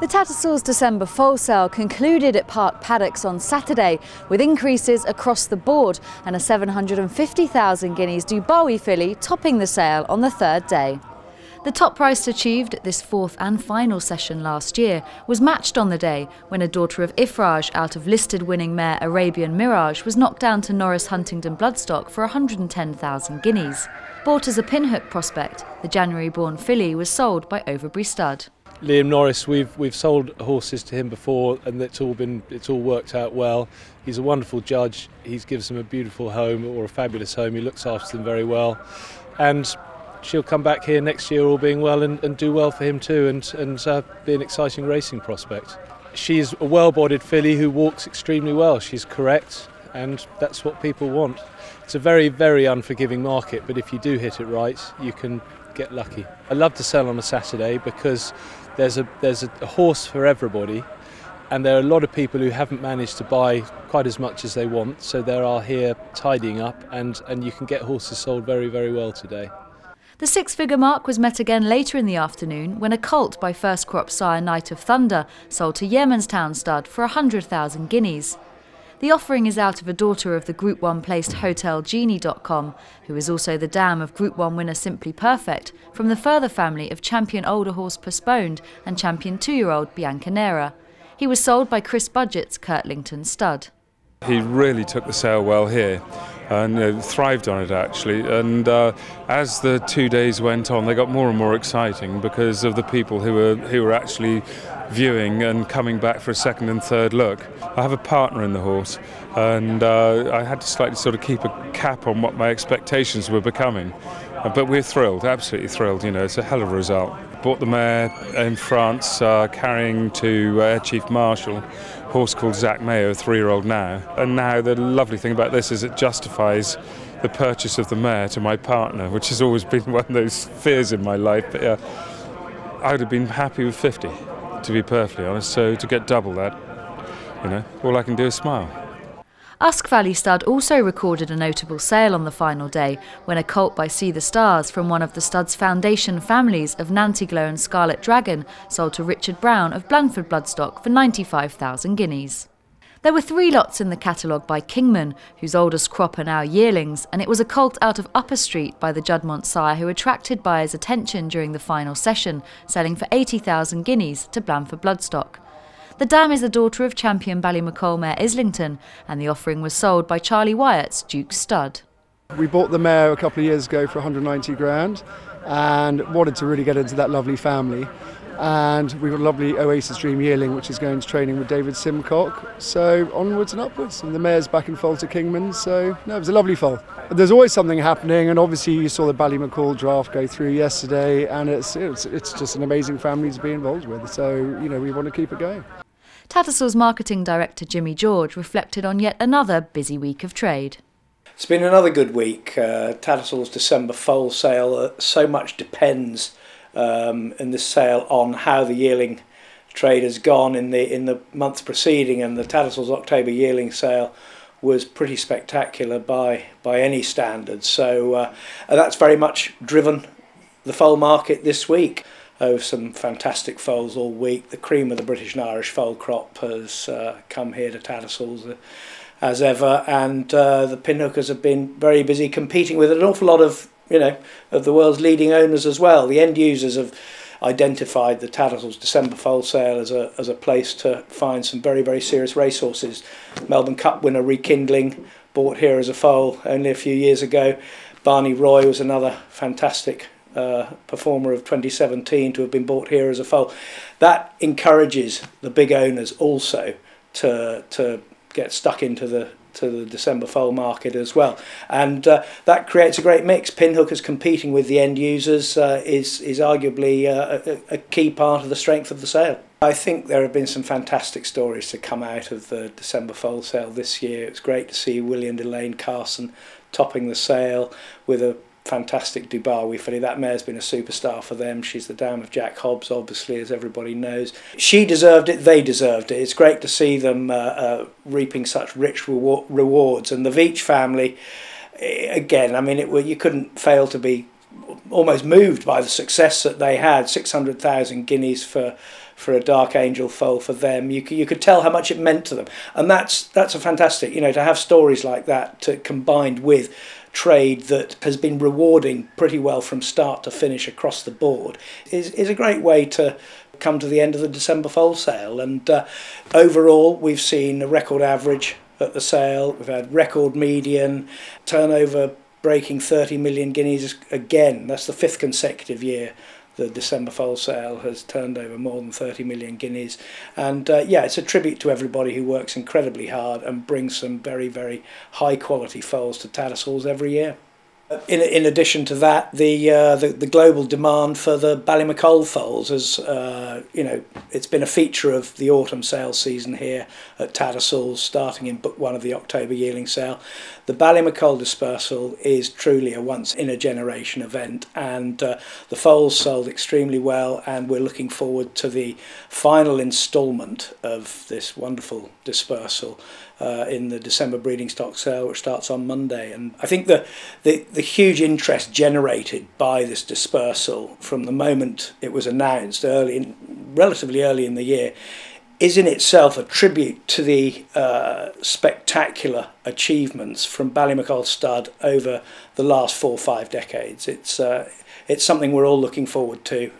The Tattersalls December foal sale concluded at Park Paddocks on Saturday with increases across the board and a 750,000 guineas Dubawi filly topping the sale on the third day. The top price achieved at this fourth and final session last year was matched on the day when a daughter of Iffraaj out of listed winning mare Arabian Mirage was knocked down to Norris Huntingdon Bloodstock for 110,000 guineas. Bought as a pinhook prospect, the January born filly was sold by Overbury Stud. Liam Norris, we've we've sold horses to him before, and it's all been it's all worked out well. He's a wonderful judge. He gives them a beautiful home or a fabulous home. He looks after them very well, and she'll come back here next year, all being well, and, and do well for him too, and and uh, be an exciting racing prospect. She's a well-bodied filly who walks extremely well. She's correct, and that's what people want. It's a very very unforgiving market, but if you do hit it right, you can get lucky. I love to sell on a Saturday because there's a there's a horse for everybody and there are a lot of people who haven't managed to buy quite as much as they want so there are here tidying up and and you can get horses sold very very well today the six figure mark was met again later in the afternoon when a colt by first crop sire Night of Thunder sold to Yeomanstown stud for 100,000 guineas. The offering is out of a daughter of the Group 1 placed HotelGenie.com, who is also the dam of Group 1 winner Simply Perfect, from the further family of champion older horse Postponed and champion two year old Biancanera. He was sold by Chris Budgett's Kirtlington stud. He really took the sale well here and uh, thrived on it actually. And uh, as the two days went on, they got more and more exciting because of the people who were who were actually viewing and coming back for a second and third look. I have a partner in the horse, and uh, I had to slightly sort of keep a cap on what my expectations were becoming. Uh, but we're thrilled, absolutely thrilled. You know, it's a hell of a result. Bought the mare in France, uh, carrying to Air Chief Marshal, horse called Zach Mayo, three-year-old now. And now the lovely thing about this is it justifies the purchase of the mare to my partner, which has always been one of those fears in my life. But yeah, I would have been happy with 50 to be perfectly honest. So to get double that, you know, all I can do is smile. Usk Valley Stud also recorded a notable sale on the final day when a colt by See the Stars from one of the stud's foundation families of Nantyglo and Scarlet Dragon sold to Richard Brown of Blandford Bloodstock for 95,000 guineas. There were three lots in the catalogue by Kingman, whose oldest crop are now yearlings, and it was a colt out of Upper Street by the Juddmonte sire who attracted buyers' attention during the final session, selling for 80,000 guineas to Blandford Bloodstock. The dam is the daughter of champion Ballymacoll mare Islington, and the offering was sold by Charlie Wyatt's Duke Stud. We bought the mare a couple of years ago for 190 grand and wanted to really get into that lovely family and we've got a lovely Oasis Dream yearling which is going to training with David Simcock. So onwards and upwards, and the mare's back in foal to Kingman. So no, it was a lovely foal. There's always something happening, and obviously you saw the Ballymacoll draft go through yesterday, and it's, it's it's just an amazing family to be involved with. So you know we want to keep it going. Tattersalls marketing director Jimmy George reflected on yet another busy week of trade. It's been another good week. Uh, Tattersalls December foal sale. Uh, so much depends um, in this sale on how the yearling trade has gone in the in the months preceding, and the Tattersalls October yearling sale was pretty spectacular by by any standards. So uh, that's very much driven the foal market this week. Oh, some fantastic foals all week. The cream of the British and Irish foal crop has uh, come here to Tattersalls uh, as ever, and uh, the pinhookers have been very busy competing with an awful lot of you know, of the world's leading owners as well. The end users have identified the Tattersalls December foal sale as a, as a place to find some very, very serious racehorses. Melbourne Cup winner Rekindling bought here as a foal only a few years ago. Barney Roy was another fantastic uh, performer of 2017 to have been bought here as a foal. That encourages the big owners also to, to get stuck into the to the December foal market as well. And uh, that creates a great mix. Pinhookers competing with the end users uh, is, is arguably uh, a, a key part of the strength of the sale. I think there have been some fantastic stories to come out of the December foal sale this year. It's great to see William Delane Carson topping the sale with a fantastic Dubawi filly. That mare's been a superstar for them. She's the dam of Jack Hobbs, obviously, as everybody knows. She deserved it. They deserved it. It's great to see them uh, uh, reaping such rich rewar rewards. And the Veach family, eh, again, I mean, it, you couldn't fail to be almost moved by the success that they had. 600,000 guineas for for a Dark Angel foal for them. You, you could tell how much it meant to them. And that's, that's a fantastic, you know, to have stories like that to, combined with trade that has been rewarding pretty well from start to finish across the board is, is a great way to come to the end of the December foal sale. And uh, overall, we've seen a record average at the sale. We've had record median, turnover breaking 30 million guineas again. That's the fifth consecutive year the December foal sale has turned over more than 30 million guineas. And uh, yeah, it's a tribute to everybody who works incredibly hard and brings some very, very high quality foals to Tattersalls every year. In, in addition to that, the, uh, the the global demand for the Ballymacoll foals has, uh, you know, it's been a feature of the autumn sale season here at Tattersalls, starting in book one of the October yearling sale. The Ballymacoll dispersal is truly a once in a generation event, and uh, the foals sold extremely well, and we're looking forward to the final instalment of this wonderful dispersal uh, in the December breeding stock sale, which starts on Monday. And I think the, the, the huge interest generated by this dispersal from the moment it was announced early, in, relatively early in the year, is in itself a tribute to the uh, spectacular achievements from Ballymacoll Stud over the last four or five decades. It's, uh, it's something we're all looking forward to